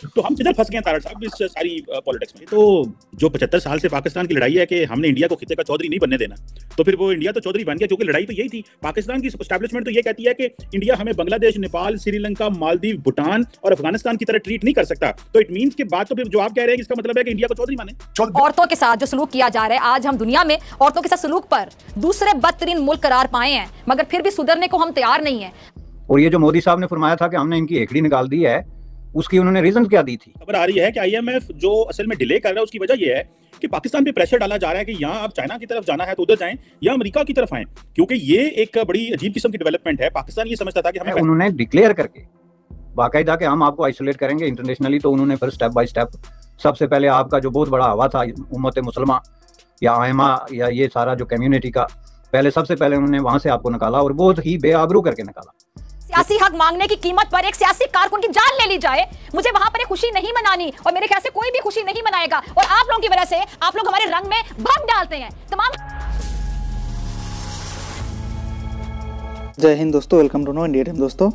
तो हम किधर फंस गए तारड़ साहब इस सारी पॉलिटिक्स में। तो जो पचहत्तर साल से पाकिस्तान की लड़ाई है कि हमने इंडिया को खिते का चौधरी नहीं बनने देना तो फिर वो इंडिया तो चौधरी बन गया क्योंकि लड़ाई तो यही थी। पाकिस्तान की स्टैब्लिशमेंट तो ये कहती है कि इंडिया हमें बांग्लादेश नेपाल श्रीलंका मालदीव भूटान और अफ़गानिस्तान की तरह ट्रीट नहीं कर सकता। तो इट मीन के बाद तो फिर जो आप कह रहे हैं इसका मतलब है कि इंडिया को चौधरी माने। औरतों के साथ जो सलूक किया जा रहा है आज हम दुनिया में औरतों के साथ सलूक पर दूसरे बदतरीन मुल्क करार पाए हैं मगर फिर भी सुधरने को हम तैयार नहीं है। और ये जो मोदी साहब ने फरमाया था कि हमने इनकी एकड़ी निकाल दी है उसकी उन्होंने रीजन क्या दी थी? खबर आ रही है कि आईएमएफ जो असल में डिले कर रहा है उसकी वजह यह है कि पाकिस्तान पे प्रेशर डाला जा रहा है कि यहाँ आप चाइना की तरफ़ जाना है तो उधर जाएँ या अमेरिका की तरफ़ आए क्योंकि ये एक बड़ी अजीब किस्म की डेवलपमेंट है। पाकिस्तान ये समझता था कि हमें उन्होंने डिक्लेयर करके बाकायदा कि हम आपको आइसोलेट करेंगे इंटरनेशनली तो उन्होंने फिर स्टेप बाय स्टेप सबसे पहले आपका जो बहुत बड़ा हवा था उम्मत मुसलमान या आयमा या ये सारा जो कम्युनिटी का पहले सबसे पहले उन्होंने वहाँ से आपको निकाला और बहुत ही बेआबरू करके निकाला। सियासी हक मांगने की कीमत पर एक सियासी कारकुन की जान ले ली जाए। मुझे वहाँ पर खुशी नहीं मनानी और मेरे ख्याल से कोई भी खुशी नहीं मनाएगा। और आप लोगों की वजह से आप लोग हमारे रंग में भंग डालते हैं। तमाम जय हिंद दोस्तों वेलकम टू नो इंडिया दोस्तों।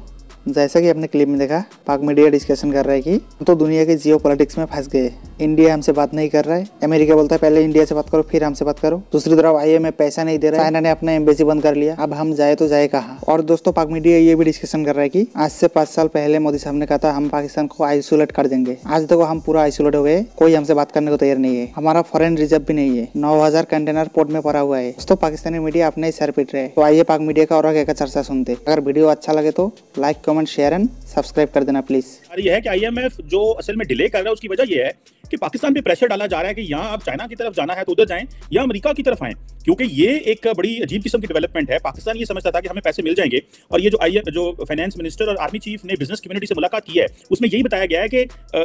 जैसा कि आपने क्लिप में देखा, पाक मीडिया डिस्कशन कर रहा है कि तो दुनिया के जियो में फंस गए। इंडिया हमसे बात नहीं कर रहा है। अमेरिका बोलता है, पहले इंडिया से बात करो, फिर हमसे बात करो। दूसरी तरफ़ आई एम पैसा नहीं दे रहा चाइना ने अपना एम्बेसी बंद कर लिया। अब हम जाए तो जाए कहा? और दोस्तों, पाक मीडिया ये भी डिस्कशन कर रहा है की आज से पाँच साल पहले मोदी साहब ने कहा था, हम पाकिस्तान को आइसोलेट कर देंगे। आज देखो, हम पूरा आइसोलेट हो गए। कोई हमसे बात करने को तैयार नहीं है। हमारा फॉरन रिज़र्व भी नहीं है। नौ हज़ार कंटेनर पोर्ट में पड़ा हुआ है। दोस्तों, पाकिस्तानी मीडिया अपने सर पिट रहे तो आइए पाक मीडिया का और आगे का चर्चा सुनते अगर वीडियो अच्छा लगे तो like comment share and subscribe कर देना प्लीज़ ये है कि आईएमएफ जो असल में डिले कर रहा है, उसकी वजह यह है कि पाकिस्तान पे प्रेशर डाला जा रहा है कि यहाँ आप चाइना की तरफ़ जाना है तो उधर जाएँ या अमेरिका की तरफ़ आए, क्योंकि ये एक बड़ी अजीब किस्म की डेवलपमेंट है। पाकिस्तान ये समझता था कि हमें पैसे मिल जाएँगे और ये जो आई, जो फाइनेंस मिनिस्टर और आर्मी चीफ ने बिज़नेस कम्युनिटी से मुलाकात की है, उसमें यही बताया गया है कि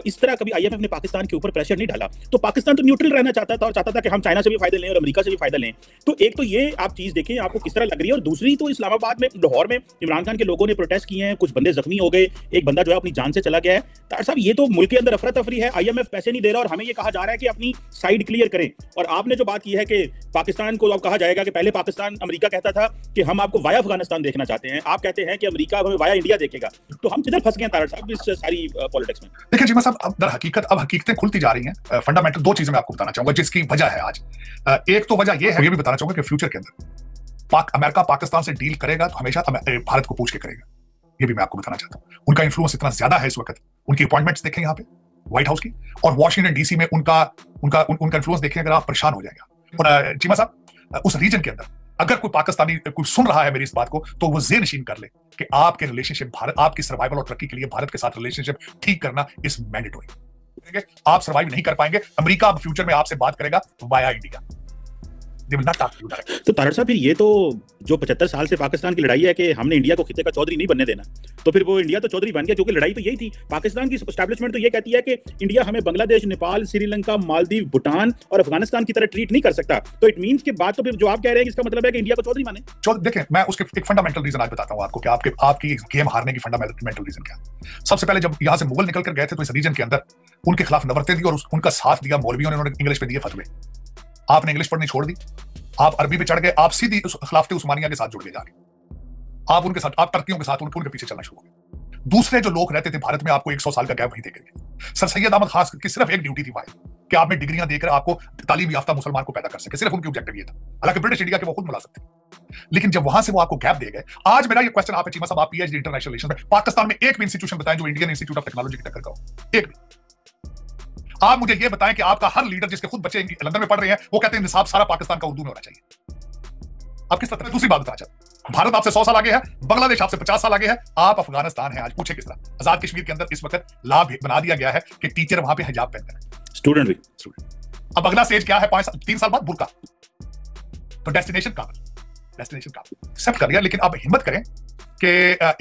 इस तरह कभी आईएमएफ ने पाकिस्तान के ऊपर प्रेशर नहीं डाला। तो पाकिस्तान तो न्यूट्रल रहना चाहता था और चाहता था कि हम चाइना से भी फ़ायदे लें और अमेरिका से भी फ़ायदा लें। तो एक तो ये आप चीज़ देखें आपको किस तरह लग रही है और दूसरी तो इस्लामाबाद में, लाहौर में इमरान खान के लोगों ने प्रोटेस्ट किए हैं, कुछ बंदे जख्मी हो गए, एक बंदा जो है अपनी जान से चला गया है। साहब, ये तो मुल्क के अंदर अफरा तफरी है आईएमएफ पैसे नहीं दे रहा है और हमें ये कहा जा रहा है कि अपनी साइड क्लियर करें। और आपने जो बात की है कि पाकिस्तान को अब कहा जाएगा कि पहले पाकिस्तान अमेरिका कहता था कि हम आपको वाया अफ़गानिस्तान देखना चाहते हैं। आप कहते हैं कि अमेरिका हमें वाया इंडिया देखेगा। तो हम किधर फंस गए तारक साहब, इस सारी पॉलिटिक्स में? देखिए जी साहब, अब दर हकीकत, अब हकीकतें खुलती जा रही हैं। फंडामेंटल दो चीज़ें मैं आपको बताना चाहूँगा, जिसकी वजह है आज। एक तो वजह यह है, ये भी बताना चाहूँगा कि फ्यूचर के अंदर पाक, अमेरिका पाकिस्तान से डील करेगा तो हमेशा भारत को पूछ के करेगा। ये भी मैं आपको बताना चाहता हूँ। उनका इन्फ्लुएंस इतना ज़्यादा है इस वक्त। उनकी अपॉइंटमेंट्स देखें यहाँ पे। व्हाइट हाउस की और वॉशिंगटन डीसी में उनका उनका उन, उनका इन्फ्लुएंस देखें अगर आप परेशान हो जाएगा और चीमा साहब उस रीजन के अंदर अगर कोई पाकिस्तानी कोई सुन रहा है मेरी इस बात को तो वो जे नशीन कर ले कि आपके रिलेशनशिप भारत आपकी सर्वाइवल और तरक्की के लिए भारत के साथ रिलेशनशिप ठीक करना इस मैंडेटोरी आप सर्वाइव नहीं कर पाएँगे। अमेरिका फ्यूचर में आपसे बात करेगा वाया इंडिया तो तारड़ साहब फिर ये तो जो पचहत्तर साल से पाकिस्तान की लड़ाई है कि हमने इंडिया को खिते का चौधरी नहीं बनने देना तो फिर वो इंडिया तो चौधरी बन गया क्योंकि लड़ाई तो यही थी। पाकिस्तान की स्टैब्लिशमेंट तो ये कहती है कि इंडिया हमें बांग्लादेश नेपाल श्रीलंका मालदीव भूटान और अफ़गानिस्तान की तरह ट्रीट नहीं कर सकता। तो इट मीन के बाद तो फिर जो आप कह रहे हैं इसका मतलब है कि इंडिया को चौधरी माने। देखें मैं उसके एक फंडामेंटल रीजन आज बताता हूँ आपको कि आपके आपकी गेम हारने की फंडामेंटल रीजन क्या सबसे पहले जब यहाँ से मुगल निकल कर गए थे तो इस रीजन के अंदर उनके खिलाफ नवरते दी और उनका साथ दिया मौलवियों ने उन्होंने इंग्लिश में दिए फतवे। आपने इंग्लिश पढ़नी छोड़ दी। आप अरबी पे चढ़ गए, आप सीधी उस खिलाफत उस्मानिया के साथ जुड़ गए जाके आप उनके साथ, आप टर्कियों के साथ, उनके उनके पीछे चलना शुरू हो दूसरे जो लोग रहते थे भारत में, आपको एक सौ साल का गैप वहीं देखे सर सैयद अहमद खास की सिर्फ़ एक ड्यूटी थी भाई, कि आप में डिग्रियाँ देकर आपको तालीम याफ्ता मुसलमान को पैदा कर सके। सिर्फ़ उनकी ऑब्जेक्टिव ये था। हालाँकि ब्रिटिश इंडिया के वो खुद मुलाजिम थे। लेकिन जब वहाँ से वो आपको गैप दे गए, आज मेरा ये क्वेश्चन आप चीमा साहब, आप पीएचडी इंटरनेशनल रिलेशन में, पाकिस्तान में एक भी इंस्टीट्यूशन बताएँ जो इंडियन इंस्टीट्यूट ऑफ़ टेक्नोलॉजी की टक्कर का हो। एक भी। आप मुझे ये बताएँ कि आपका हर लीडर जिसके खुद बच्चे लंदन में पढ़ रहे हैं वो कहते हैं निसाब सारा पाकिस्तान का उर्दू में होना चाहिए। आप किस तरह दूसरी बात बताना चाहते भारत आपसे सौ साल आगे है बांग्लादेश आपसे पचास साल आगे है आप अफ़गानिस्तान है आज पूछे किस तरह। आज़ाद कश्मीर के अंदर इस वक्त लाभ बना दिया गया है कि टीचर वहाँ पे हिजाब पहनते हैं। स्टूडेंट भी स्टूडेंट। अब अगला स्टेज क्या है? पाँच तीन साल बाद बुरका। तो डेस्टिनेशन का डेस्टिनेशन का एक्सेप्ट कर लिया लेकिन अब हिम्मत करें कि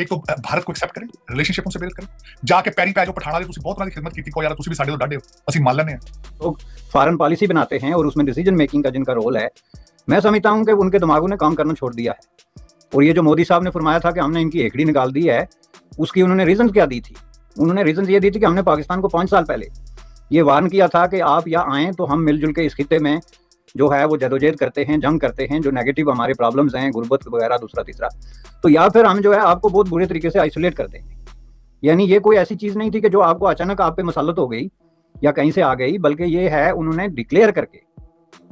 एक तो भारत को एक्सेप्ट करें रिलेशनशिप से बिल्ड करें। जाके पैरी पैजो पठाना तुम बहुत बड़ी खिदमत की थी को यार तुम भी साढ़े तो डाडे हो, असि मान लेने तो फॉरेन पॉलिसी बनाते हैं और उसमें डिसीज़न मेकिंग का जिनका रोल है, मैं समझता हूँ कि उनके दिमागों ने काम करना छोड़ दिया है। और ये जो मोदी साहब ने फरमाया था कि हमने इनकी एकड़ी निकाल दी है, उसकी उन्होंने रीजन क्या दी थी? उन्होंने रीजन ये दी थी कि हमने पाकिस्तान को पाँच साल पहले ये वार्न किया था कि आप या आएँ तो हम मिलजुल के इस खत्े में जो है वो जदोजहद करते हैं, जंग करते हैं, जो नेगेटिव हमारे प्रॉब्लम्स हैं, गुर्बत वगैरह, दूसरा, तीसरा। तो या फिर हम जो है आपको बहुत बुरे तरीके से आइसोलेट कर देंगे। यानी ये कोई ऐसी चीज़ नहीं थी कि जो आपको अचानक आप पे मसलत हो गई या कहीं से आ गई, बल्कि ये है उन्होंने डिक्लेयर करके,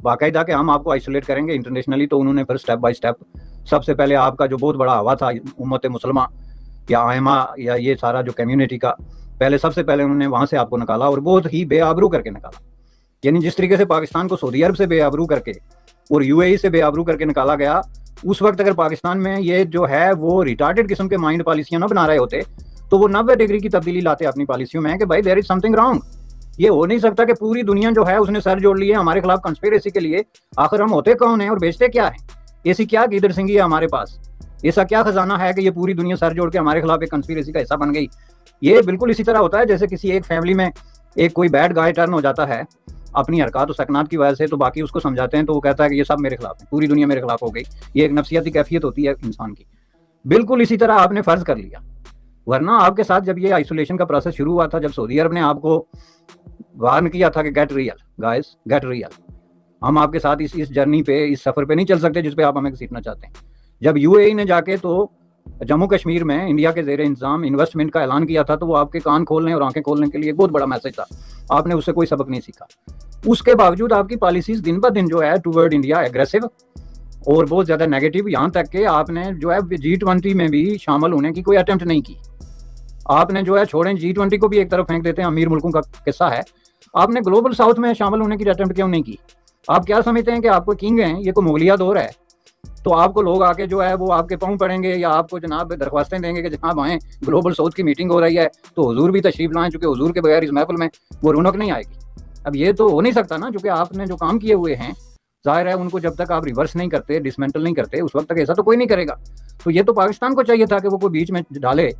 बाकायदा कि हम आपको आइसोलेट करेंगे इंटरनेशनली तो उन्होंने फिर स्टेप बाय स्टेप सबसे पहले आपका जो बहुत बड़ा हवा था, उम्मत मुसलमान या आयमा या ये सारा जो कम्युनिटी का, पहले, सबसे पहले उन्होंने वहाँ से आपको निकाला और बहुत ही बेआबरू करके निकाला। यानी जिस तरीके से पाकिस्तान को सऊदी अरब से बेआबरू करके और यूएई से बेआबरू करके निकाला गया, उस वक्त अगर पाकिस्तान में ये जो है वो रिटार्टेड किस्म के माइंड पॉलिसियाँ ना बना रहे होते तो वो नब्बे डिग्री की तब्दीली लाते अपनी पॉलिसियों में, कि भाई देर इज़ समथिंग रॉन्ग ये हो नहीं सकता कि पूरी दुनिया जो है उसने सर जोड़ लिए हमारे खिलाफ कंस्पेरेसी के लिए। आखिर हम होते कौन है और बेचते क्या है? ऐसी क्या गिदर सिंह है हमारे पास? ऐसा क्या खजाना है कि ये पूरी दुनिया सर जोड़ के हमारे खिलाफ एक कंस्पिरेसी का हिस्सा बन गई? ये बिल्कुल इसी तरह होता है जैसे किसी एक फैमिली में एक कोई बैड गाय टर्न हो जाता है। अपनी हरकत सकनात की वजह से तो बाकी उसको समझाते हैं तो वो कहता है कि ये सब मेरे खिलाफ है। पूरी दुनिया मेरे खिलाफ हो गई। ये एक नफसियाती कैफियत होती है इंसान की। बिल्कुल इसी तरह आपने फ़र्ज़ कर लिया। वरना आपके साथ जब ये आइसोलेशन का प्रोसेस शुरू हुआ था, जब सऊदी अरब ने आपको वार्न किया था कि get real guys get real हम आपके साथ इस इस जर्नी पे, इस सफ़र पे नहीं चल सकते जिस पे आप हमें सीखना चाहते हैं। जब यूएई ने जाके तो जम्मू कश्मीर में इंडिया के जेर इंतज़ाम इन्वेस्टमेंट का ऐलान किया था तो वो आपके कान खोलने और आँखें खोलने के लिए बहुत बड़ा मैसेज था। आपने उससे कोई सबक नहीं सीखा। उसके बावजूद आपकी पॉलिसीज़ दिन ब दिन जो है टूवर्ड इंडिया एग्रेसिव और बहुत ज़्यादा नेगेटिव यहाँ तक कि आपने जो है जी ट्वेंटी में भी शामिल होने की कोई अटेम्प्ट नहीं की। आपने जो है छोड़े जी ट्वेंटी को भी एक तरफ़ फेंक देते हैं, अमीर मुल्कों का किस्सा है। आपने ग्लोबल साउथ में शामिल होने की अटेम्प्ट क्यों नहीं की? आप क्या समझते हैं कि आपको किंग हैं? ये को मुगलिया दौर है। तो आपको लोग आके जो है वो आपके पाँव पड़ेंगे या आपको जनाब दरख्वास्तें देंगे कि जनाब आए, ग्लोबल साउथ की मीटिंग हो रही है तो हजूर भी तशरीफ़ लाएँ, चूँकि हजूर के बगैर इस महफल में वो रौनक नहीं आएगी। अब ये तो हो नहीं सकता ना, चूँकि आपने जो काम किए हुए हैं, ज़ाहिर है उनको जब तक आप रिवर्स नहीं करते डिसमेंटल नहीं करते, उस वक्त तक ऐसा तो कोई नहीं करेगा। तो ये तो पाकिस्तान को चाहिए था कि वो कोई बीच में डाले,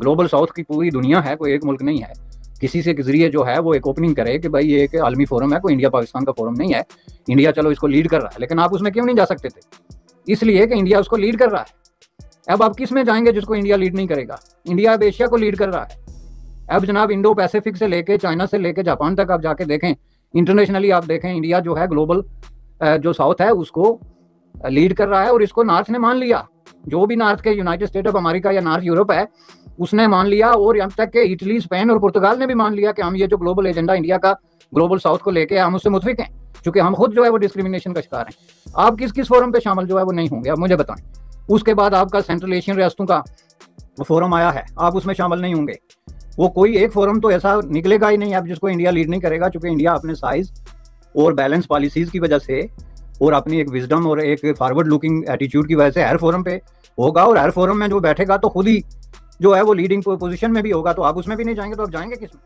ग्लोबल साउथ की पूरी दुनिया है, कोई एक मुल्क नहीं है। किसी से ज़रिए जो है वो एक ओपनिंग करे कि भाई ये एक आलमी फोरम है, कोई इंडिया पाकिस्तान का फोरम नहीं है। इंडिया चलो इसको लीड कर रहा है, लेकिन आप उसमें क्यों नहीं जा सकते थे? इसलिए कि इंडिया उसको लीड कर रहा है। अब आप किसमें जाएँगे जिसको इंडिया लीड नहीं करेगा? इंडिया अब एशिया को लीड कर रहा है। अब जनाब इंडो पैसिफिक से लेके चाइना से लेके जापान तक आप जाके देखें इंटरनेशनली आप देखें, इंडिया जो है ग्लोबल जो साउथ है, उसको लीड कर रहा है और इसको नॉर्थ ने मान लिया। जो भी नॉर्थ के यूनाइटेड स्टेट ऑफ़ अमेरिका या नॉर्थ यूरोप है, उसने मान लिया और यहाँ तक के इटली स्पेन और पुर्तगाल ने भी मान लिया कि हम ये जो ग्लोबल एजेंडा इंडिया का ग्लोबल साउथ को लेके हम उससे मुतफिक हैं। क्योंकि हम खुद जो है वो डिस्क्रिमिनेशन का शिकार हैं। आप किस किस फोरम पे शामिल जो है वो नहीं होंगे, आप मुझे बताएँ। उसके बाद आपका सेंट्रल एशियन रियासतों का फोरम आया है, आप उसमें शामिल नहीं होंगे। वो कोई एक फोरम तो ऐसा निकलेगा ही नहीं अब जिसको इंडिया लीड नहीं करेगा, चूँकि इंडिया अपने साइज़ और बैलेंस पॉलिसीज़ की वजह से और अपनी एक विजडम और एक फॉरवर्ड लुकिंग एटीट्यूड की वजह से हर फोरम पे होगा और हर फोरम में जो बैठेगा तो खुद ही जो है वो लीडिंग पोजीशन में भी होगा तो आप उसमें भी नहीं जाएँगे तो आप जाएँगे किसमें